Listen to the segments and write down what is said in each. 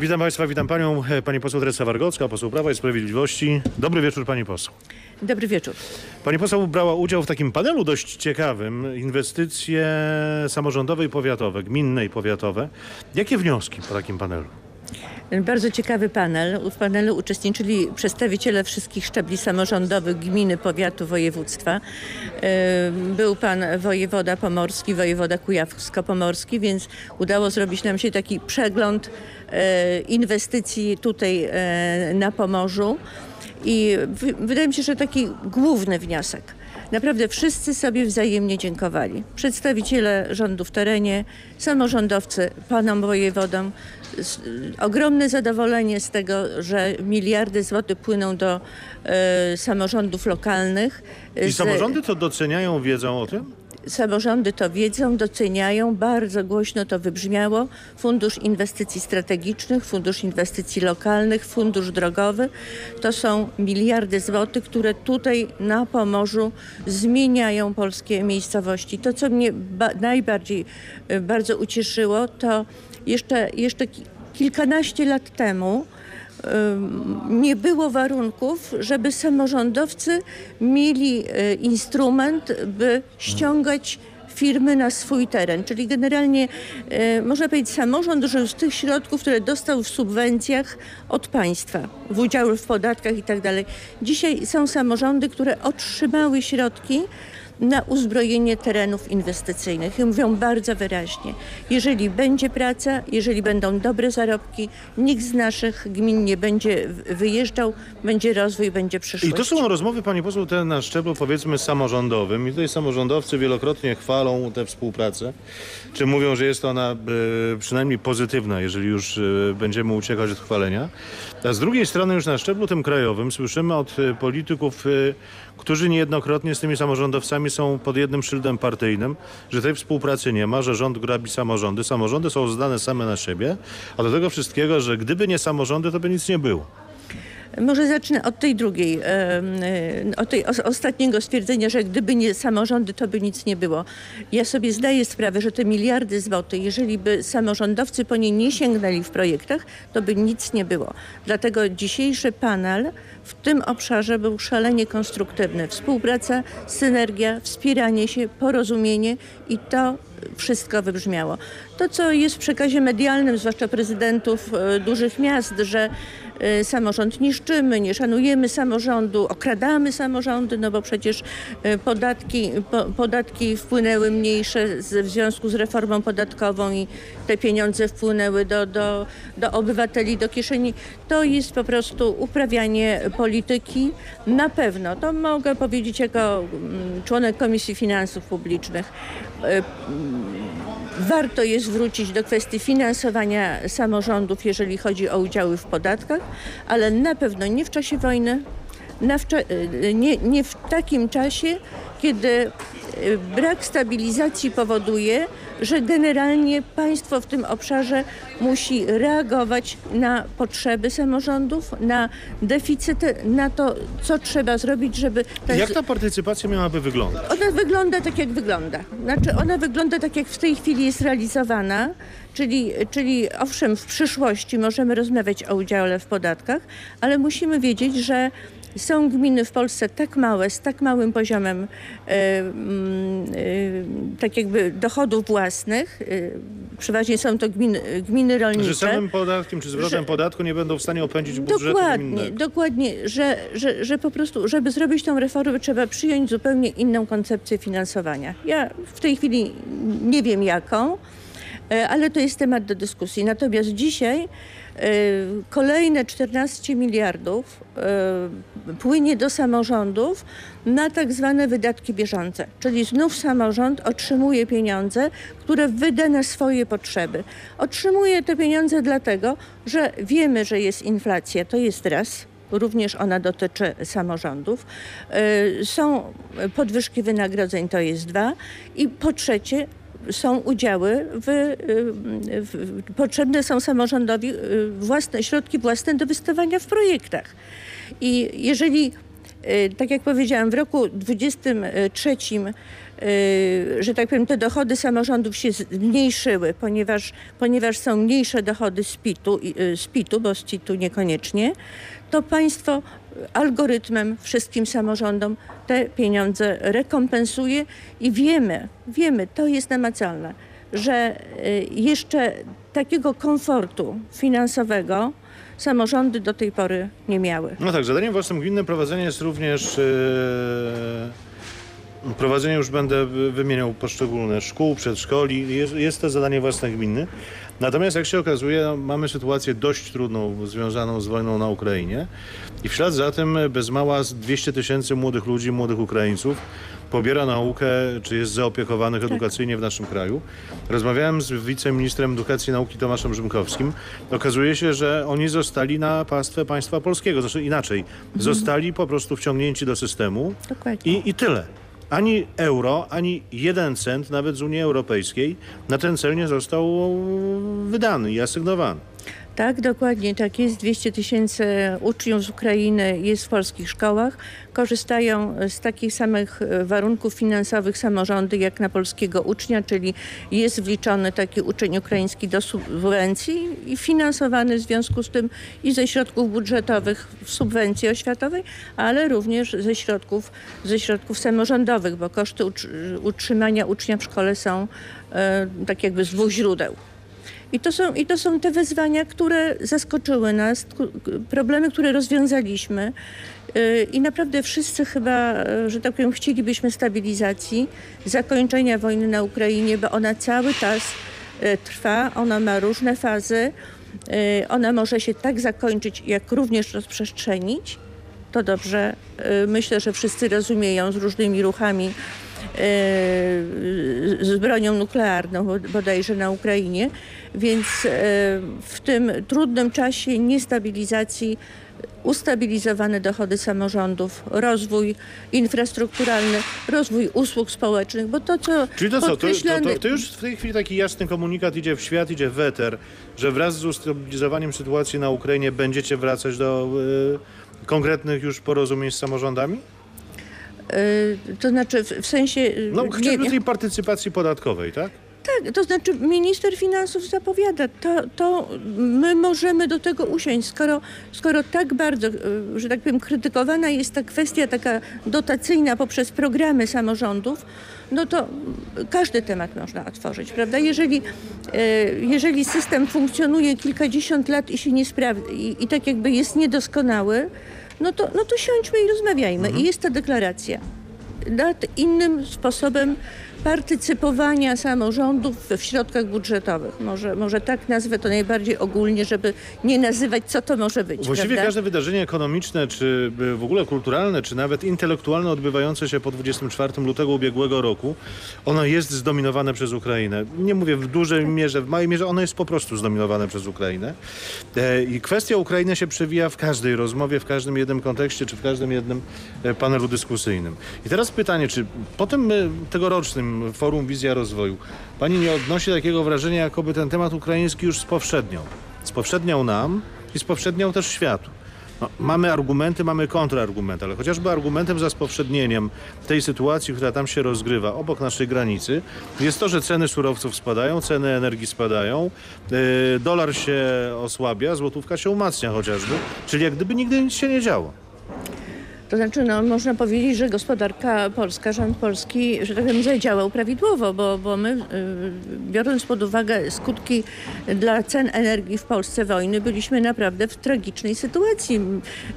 Witam Państwa, witam Panią, Pani poseł Teresa Wargocka, poseł Prawa i Sprawiedliwości. Dobry wieczór Pani poseł. Dobry wieczór. Pani poseł brała udział w takim panelu dość ciekawym, inwestycje samorządowe i powiatowe, gminne i powiatowe. Jakie wnioski po takim panelu? Bardzo ciekawy panel. W panelu uczestniczyli przedstawiciele wszystkich szczebli samorządowych, gminy, powiatu, województwa. E, Był pan wojewoda pomorski, wojewoda kujawsko-pomorski, więc udało zrobić nam się taki przegląd e, inwestycji tutaj e, na Pomorzu. I wy- wydaje mi się, że taki główny wniosek. Naprawdę wszyscy sobie wzajemnie dziękowali. Przedstawiciele rządu w terenie, samorządowcy, panom wojewodom. Ogromne zadowolenie z tego, że miliardy złotych płyną do e, samorządów lokalnych. I Z- samorządy to doceniają, wiedzą o tym? Samorządy to wiedzą, doceniają, bardzo głośno to wybrzmiało. Fundusz Inwestycji Strategicznych, Fundusz Inwestycji Lokalnych, Fundusz Drogowy to są miliardy złotych, które tutaj na Pomorzu zmieniają polskie miejscowości. To, co mnie ba- najbardziej e, bardzo ucieszyło, to jeszcze, jeszcze ki- kilkanaście lat temu nie było warunków, żeby samorządowcy mieli e, instrument, by ściągać firmy na swój teren. Czyli generalnie e, można powiedzieć samorząd żył z tych środków, które dostał w subwencjach od państwa, w udziału w podatkach i tak. Dzisiaj są samorządy, które otrzymały środki na uzbrojenie terenów inwestycyjnych. I mówią bardzo wyraźnie, jeżeli będzie praca, jeżeli będą dobre zarobki, nikt z naszych gmin nie będzie wyjeżdżał, będzie rozwój, będzie I przyszłość. to są rozmowy, Pani poseł, te na szczeblu powiedzmy samorządowym. I tutaj samorządowcy wielokrotnie chwalą tę współpracę. Czy mówią, że jest ona e, przynajmniej pozytywna, jeżeli już e, będziemy uciekać od chwalenia. A z drugiej strony już na szczeblu tym krajowym słyszymy od e, polityków, którzy niejednokrotnie z tymi samorządowcami są pod jednym szyldem partyjnym, że tej współpracy nie ma, że rząd grabi samorządy. Samorządy są zdane same na siebie, a do tego wszystkiego, że gdyby nie samorządy, to by nic nie było. Może zacznę od tej drugiej, e, od tej os- ostatniego stwierdzenia, że gdyby nie samorządy, to by nic nie było. Ja sobie zdaję sprawę, że te miliardy złotych, jeżeli by samorządowcy po nie nie sięgnęli w projektach, to by nic nie było. Dlatego dzisiejszy panel w tym obszarze był szalenie konstruktywny. Współpraca, synergia, wspieranie się, porozumienie i to wszystko wybrzmiało. To, co jest w przekazie medialnym, zwłaszcza prezydentów e, dużych miast, że samorząd niszczymy, nie szanujemy samorządu, okradamy samorządy, no bo przecież e, podatki, po, podatki wpłynęły mniejsze w związku z reformą podatkową i te pieniądze wpłynęły do, do, do obywateli, do kieszeni. To jest po prostu uprawianie polityki. Na pewno, to mogę powiedzieć jako mm, członek Komisji Finansów Publicznych. E, Warto jest wrócić do kwestii finansowania samorządów, jeżeli chodzi o udziały w podatkach, ale na pewno nie w czasie wojny, nie, nie w takim czasie, kiedy y, brak stabilizacji powoduje, że generalnie państwo w tym obszarze musi reagować na potrzeby samorządów, na deficyty, na to, co trzeba zrobić, żeby... Jak ta partycypacja miałaby wyglądać? ona wygląda tak, jak wygląda. Znaczy, ona wygląda tak, jak w tej chwili jest realizowana, czyli, czyli owszem, w przyszłości możemy rozmawiać o udziale w podatkach, ale musimy wiedzieć, że są gminy w Polsce tak małe, z tak małym poziomem e, mm, e, tak jakby dochodów własnych, e, przeważnie są to gminy, gminy rolnicze. Że samym podatkiem czy zwrotem Że- podatku nie będą w stanie opędzić budżetu Dokładnie, gminnego. dokładnie, że, że, że po prostu, żeby zrobić tą reformę, trzeba przyjąć zupełnie inną koncepcję finansowania. Ja w tej chwili nie wiem jaką, ale to jest temat do dyskusji. Natomiast dzisiaj kolejne 14 miliardów e, płynie do samorządów na tak zwane wydatki bieżące. Czyli znów samorząd otrzymuje pieniądze, które wyda na swoje potrzeby. Otrzymuje te pieniądze dlatego, że wiemy, że jest inflacja, to jest raz. Również ona dotyczy samorządów. E, Są podwyżki wynagrodzeń, to jest dwa. I po trzecie, są udziały, w, y, w, potrzebne są samorządowi y, własne, środki własne do wystawania w projektach. I jeżeli, y, tak jak powiedziałam, w roku 2023 y, y, że tak powiem, te dochody samorządów się zmniejszyły, ponieważ, ponieważ są mniejsze dochody z PIT-u, z PIT-u, bo z CIT-u niekoniecznie, to państwo algorytmem wszystkim samorządom te pieniądze rekompensuje i wiemy, wiemy, to jest namacalne, że y, jeszcze takiego komfortu finansowego samorządy do tej pory nie miały. No tak, zadaniem własnym gminy prowadzenie jest również e, prowadzenie, już będę wy- wymieniał poszczególne szkół, przedszkoli, jest, jest to zadanie własne gminy. Natomiast jak się okazuje, no, mamy sytuację dość trudną związaną z wojną na Ukrainie i w ślad za tym bez mała z 200 tysięcy młodych ludzi, młodych Ukraińców pobiera naukę, czy jest zaopiekowanych edukacyjnie w naszym kraju. Rozmawiałem z wiceministrem edukacji i nauki Tomaszem Rzymkowskim. Okazuje się, że oni zostali na pastwę państwa polskiego, znaczy inaczej, zostali po prostu wciągnięci do systemu i, i tyle. Ani euro, ani jeden cent, nawet z Unii Europejskiej, na ten cel nie został wydany i asygnowany. Tak, dokładnie tak jest. 200 tysięcy uczniów z Ukrainy jest w polskich szkołach. Korzystają z takich samych e, warunków finansowych samorządy jak na polskiego ucznia, czyli jest wliczony taki uczeń ukraiński do subwencji i finansowany w związku z tym i ze środków budżetowych w subwencji oświatowej, ale również ze środków, ze środków samorządowych, bo koszty utr- utrzymania ucznia w szkole są e, tak jakby z dwóch źródeł. I to, są, I to są te wyzwania, które zaskoczyły nas, problemy, które rozwiązaliśmy. Yy, I naprawdę wszyscy chyba, yy, że tak powiem, chcielibyśmy stabilizacji, zakończenia wojny na Ukrainie, bo ona cały czas yy, trwa, ona ma różne fazy. Ona może się tak zakończyć, jak również rozprzestrzenić. To dobrze, myślę, że wszyscy rozumieją z różnymi ruchami z bronią nuklearną bod- bodajże na Ukrainie, więc e, w tym trudnym czasie niestabilizacji ustabilizowane dochody samorządów, rozwój infrastrukturalny, rozwój usług społecznych, bo to, co Czyli to co, to, to, to już w tej chwili taki jasny komunikat idzie w świat, idzie w eter, że wraz z ustabilizowaniem sytuacji na Ukrainie będziecie wracać do y, konkretnych już porozumień z samorządami? E, to znaczy w, w sensie... e, No, chcieliby tej partycypacji podatkowej, tak? Tak, to znaczy minister finansów zapowiada, to, to my możemy do tego usiąść, skoro, skoro tak bardzo, e, że tak powiem, krytykowana jest ta kwestia taka dotacyjna poprzez programy samorządów, no to każdy temat można otworzyć, prawda? Jeżeli, jeżeli system funkcjonuje kilkadziesiąt lat i się nie sprawdza i, i tak jakby jest niedoskonały, no to, no to siądźmy i rozmawiajmy. I jest ta deklaracja nad innym sposobem partycypowania samorządów w środkach budżetowych. Może, może tak nazwę to najbardziej ogólnie, żeby nie nazywać, co to może być. Właściwie prawda? każde wydarzenie ekonomiczne, czy y, w ogóle kulturalne, czy nawet intelektualne odbywające się po 24 lutego ubiegłego roku, ono jest zdominowane przez Ukrainę. Nie mówię w dużej mierze, w małej mierze, ono jest po prostu zdominowane przez Ukrainę. E, I kwestia Ukrainy się przewija w każdej rozmowie, w każdym jednym kontekście, czy w każdym jednym e, panelu dyskusyjnym. I teraz pytanie, czy po tym e, Forum Wizja Rozwoju pani nie odnosi takiego wrażenia, jakoby ten temat ukraiński już spowszedniał? Spowszedniał nam i spowszedniał też światu. No, mamy argumenty, mamy kontrargumenty, ale chociażby argumentem za spowszednieniem tej sytuacji, która tam się rozgrywa obok naszej granicy, jest to, że ceny surowców spadają, ceny energii spadają, yy, dolar się osłabia, złotówka się umacnia chociażby, czyli jak gdyby nigdy nic się nie działo. To znaczy, no, można powiedzieć, że gospodarka polska, rząd polski, że tak powiem, zadziałał prawidłowo, bo, bo my, y, biorąc pod uwagę skutki dla cen energii w Polsce wojny, byliśmy naprawdę w tragicznej sytuacji.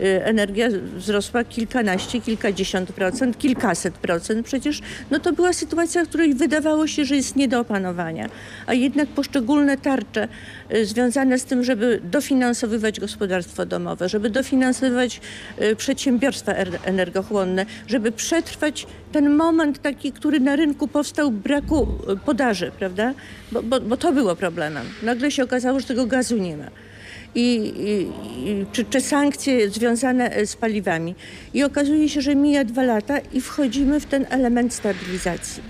Y, Energia wzrosła kilkanaście, kilkadziesiąt procent, kilkaset procent. Przecież no, to była sytuacja, w której wydawało się, że jest nie do opanowania. A jednak poszczególne tarcze y, związane z tym, żeby dofinansowywać gospodarstwo domowe, żeby dofinansowywać przedsiębiorstwa energochłonne, żeby przetrwać ten moment taki, który na rynku powstał braku y, podaży, prawda? Bo, bo, bo to było problemem. Nagle się okazało, że tego gazu nie ma. I, i, czy, czy sankcje związane e, z paliwami. I okazuje się, że mija dwa lata i wchodzimy w ten element stabilizacji.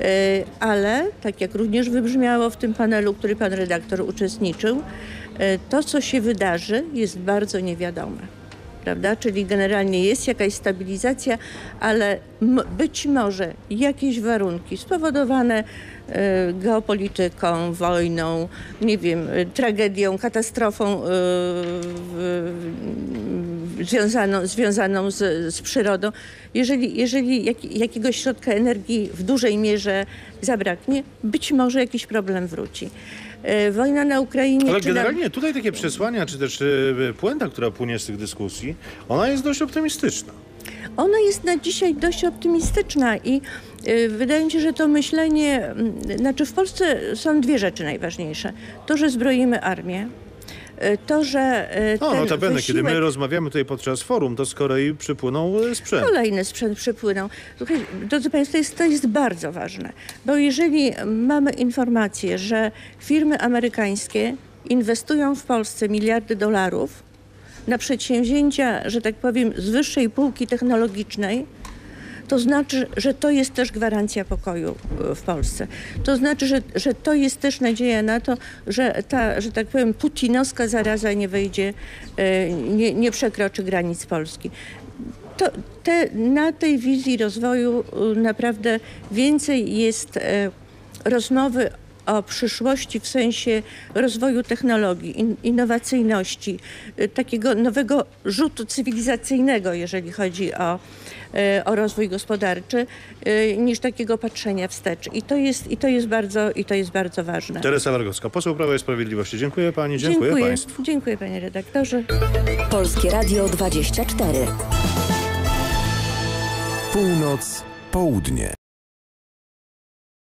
E, Ale, tak jak również wybrzmiało w tym panelu, który pan redaktor uczestniczył, e, to, co się wydarzy, jest bardzo niewiadome. Prawda? Czyli generalnie jest jakaś stabilizacja, ale być może jakieś warunki spowodowane e, geopolityką, wojną, nie wiem, tragedią, katastrofą e, związaną, związaną z, z przyrodą. Jeżeli, jeżeli jak, jakiegoś środka energii w dużej mierze zabraknie, być może jakiś problem wróci. E, Wojna na Ukrainie... Ale generalnie tutaj takie przesłania, czy też e, puenta, która płynie z tych dyskusji, ona jest dość optymistyczna. Ona jest na dzisiaj dość optymistyczna i y, wydaje mi się, że to myślenie, znaczy w Polsce są dwie rzeczy najważniejsze. To, że zbroimy armię, to, że No, notabene, kiedy my wysiłek- rozmawiamy tutaj podczas forum, to z Korei przypłynął e, sprzęt. Kolejny sprzęt przypłynął. Słuchaj, drodzy Państwo, to jest, to jest bardzo ważne, bo jeżeli mamy informację, że firmy amerykańskie inwestują w Polsce miliardy dolarów na przedsięwzięcia, że tak powiem, z wyższej półki technologicznej, to znaczy, że to jest też gwarancja pokoju e, w Polsce. To znaczy, że, że to jest też nadzieja na to, że ta, że tak powiem, putinowska zaraza nie wejdzie, e, nie, nie przekroczy granic Polski. To, te, na tej wizji rozwoju y, naprawdę więcej jest e, rozmowy o przyszłości w sensie rozwoju technologii, in, innowacyjności, y, takiego nowego rzutu cywilizacyjnego, jeżeli chodzi o, e, o rozwój gospodarczy, y, niż takiego patrzenia wstecz. I to jest, i to jest, bardzo, i to jest bardzo ważne. Teresa Wargowska, poseł Prawa i Sprawiedliwości. Dziękuję pani, dziękuję, dziękuję, państwu. dziękuję panie redaktorze. Polskie Radio 24. Północ, południe.